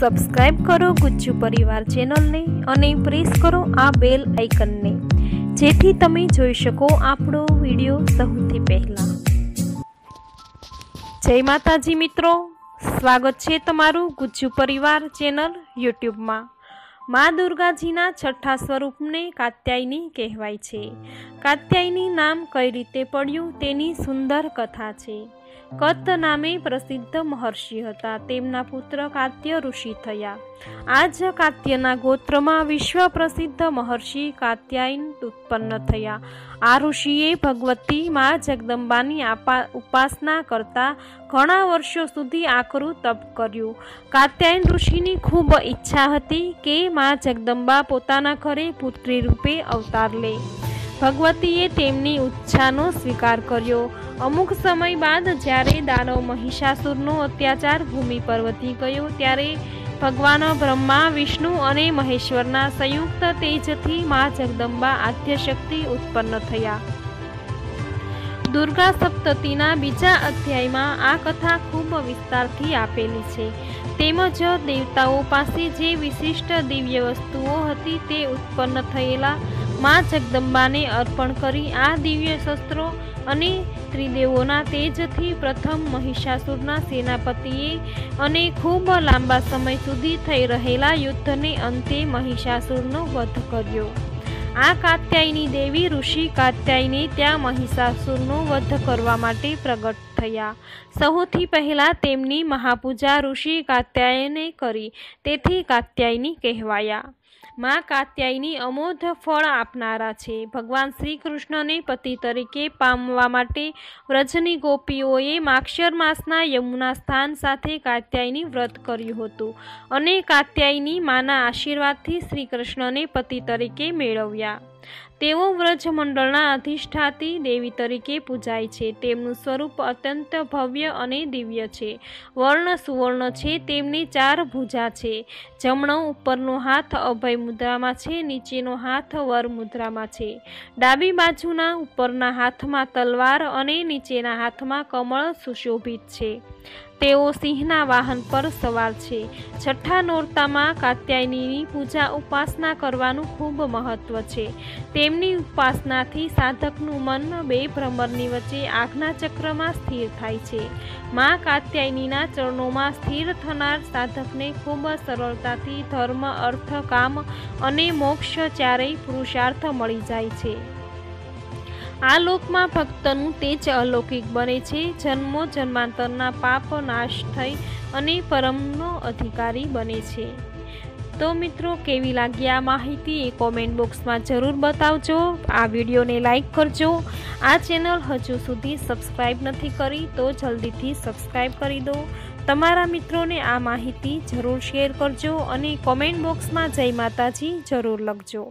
Subscribe કરો ગુજ્જુ પરિવાર ચેનલને અને પ્રેસ કરો આ બેલ આઇકનને જેથી તમે જોઈ શકો આપણો વીડિયો સૌથી પહેલાં. જય માતાજી મિત્રો. સ્વાગત છે તમારું ગુજ્જુ પરિવાર ચેનલ યુટ્યુબમાં. મા દુર્ગાજીના છઠ્ઠા સ્વરૂપને કાત્યાયની કહેવાય છે. કાત્યાયની નામ કઈ રીતે પડ્યું તેની સુંદર કથા છે. કત નામે પ્રસિદ્ધ મહર્ષિ હતા. તેમના પુત્ર કાત્ય ઋષિ થયા. આજ કાત્યના ગોત્રમાં વિશ્વ પ્રસિદ્ધ મહર્ષિ કાત્યાયન ઉત્પન્ન થયા. આ ઋષિએ ભગવતી મા જગદંબાની ઉપાસના કરતા ઘણા વર્ષો સુધી આકરું તપ કર્યું. કાત્યાયન ઋષિની ખૂબ ઈચ્છા હતી કે મા જગદંબા પોતાના ઘરે પુત્રી રૂપે અવતાર લે. ભગવતીએ તેમની ઈચ્છાનો સ્વીકાર કર્યો. અમુક સમય બાદ જ્યારે દાનવ મહિષાસુરનો અત્યાચાર ભૂમિ પર વધી ગયો, ત્યારે ભગવાન બ્રહ્મા, વિષ્ણુ અને મહેશ્વરના સંયુક્ત તેજથી મા જગદંબા આદ્યશક્તિ ઉત્પન્ન થયા. દુર્ગા સપ્તતીના બીજા અધ્યાયમાં આ કથા ખૂબ વિસ્તારથી આપેલી છે. તેમજ દેવતાઓ પાસે જે વિશિષ્ટ દિવ્ય વસ્તુઓ હતી તે ઉત્પન્ન થયેલા મા જગદંબાને અર્પણ કરી આ દિવ્ય શસ્ત્રો અને ત્રિદેવોના તેજથી પ્રથમ મહિષાસુરના સેનાપતિએ અને ખૂબ લાંબા સમય સુધી થઈ રહેલા યુદ્ધને અંતે મહિષાસુરનો વધ કર્યો. આ કાત્યાયની દેવી ઋષિ કાત્યાયની ત્યાં મહિષાસુરનો વધ કરવા માટે પ્રગટ થયા. સૌથી પહેલા તેમની મહાપૂજા ઋષિ કાત્યાયને કરી, તેથી કાત્યાયની કહેવાયા. મા કાત્યાયની અમોધ ફળ આપનારા છે. ભગવાન શ્રી કૃષ્ણને પતિ તરીકે પામવા માટે વ્રજની ગોપીઓએ માક્ષર માસના યમુના સ્થાન સાથે કાત્યાયની વ્રત કર્યું હતું અને કાત્યાયની માના આશીર્વાદથી શ્રી કૃષ્ણને પતિ તરીકે મેળવ્યા. તેઓ વ્રજમંડળના અધિષ્ઠાતી દેવી તરીકે પૂજાય છે. તેમનું સ્વરૂપ અત્યંત ભવ્ય અને દિવ્ય છે. વર્ણ સુવર્ણ છે, તેમની ચાર ભુજા છે. જમણો ઉપરનો હાથ અભય મુદ્રામાં છે, નીચેનો હાથ વર મુદ્રામાં છે. ડાબી બાજુના ઉપરના હાથમાં તલવાર અને નીચેના હાથમાં કમળ સુશોભિત છે. તેઓ સિંહના વાહન પર સવાર છે. છઠ્ઠા નોરતામાં કાત્યાયનીની પૂજા ઉપાસના કરવાનું ખૂબ મહત્વ છે. તેમની ઉપાસનાથી સાધકનું મન બે ભ્રમરની વચ્ચે આજ્ઞા ચક્રમાં સ્થિર થાય છે. મા કાત્યાયનીના ચરણોમાં સ્થિર થનાર સાધકને ખૂબ સરળતાથી ધર્મ, અર્થ, કામ અને મોક્ષ ચારેય પુરુષાર્થ મળી જાય છે. આ લોકમાં ભક્તનું તેજ અલૌકિક બને છે. જન્મો જન્માંતરના પાપ નાશ થઈ અને પરમનો અધિકારી બને છે. તો મિત્રો, કેવી લાગી આ માહિતી? એ કોમેન્ટ બોક્સમાં જરૂર બતાવજો. આ વિડીયોને લાઈક કરજો. આ ચેનલ હજુ સુધી સબસ્ક્રાઈબ નથી કરી, તો જલ્દીથી સબસ્ક્રાઈબ કરી દો. તમારા મિત્રોને આ માહિતી જરૂર શેર કરજો અને કોમેન્ટ બોક્સમાં જય માતાજી જરૂર લખજો.